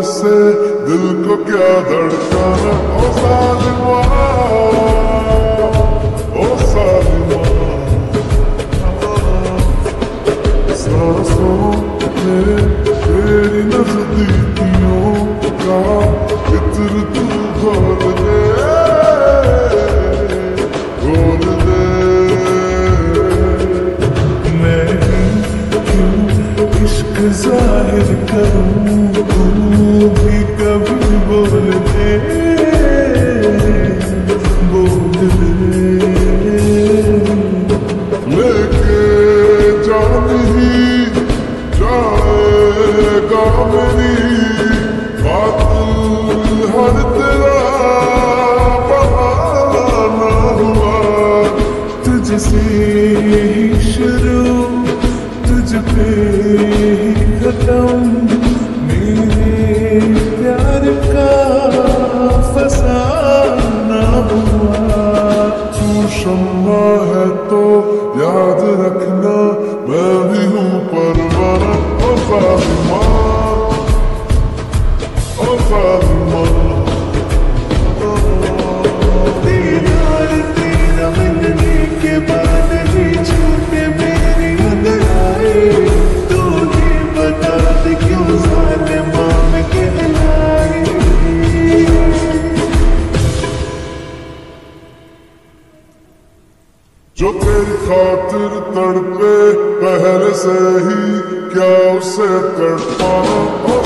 ऐसे दिल को क्या धड़काना? ओ सालिमा ओ सालिमा सांसों में तेरी नजदीकियों का इत्र तू घोल दे घोल दे। मैं क्यों इश्क ज़ाहिर करूँ? तुझसे ही शुरू तुझ पे ही खत्म। मेरे प्यार का फसाना हुआ। तू शम्मा है तो याद रखना, मैं भी हूँ परवाना ओ फातिमा जो तेरी खातिर तड़पे पहले से ही क्या उसे तड़पाना ओ